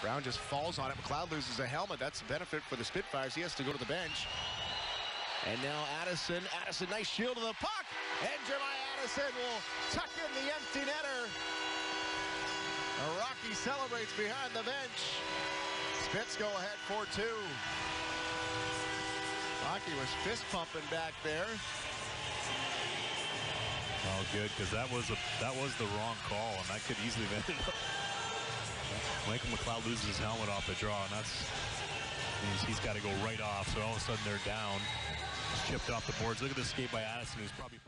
Brown just falls on it. McLeod loses a helmet. That's a benefit for the Spitfires. He has to go to the bench. And now Addison. Addison, nice shield of the puck. And Jeremiah Addison will tuck in the empty netter. Rocky celebrates behind the bench. Spits go ahead 4-2. Rocky was fist pumping back there. Oh, good, because that was a that was the wrong call, and that could easily have ended up. Michael McLeod loses his helmet off the draw, and that's means he's got to go right off. So all of a sudden they're down. Chipped off the boards. Look at the skate by Addison, who's probably.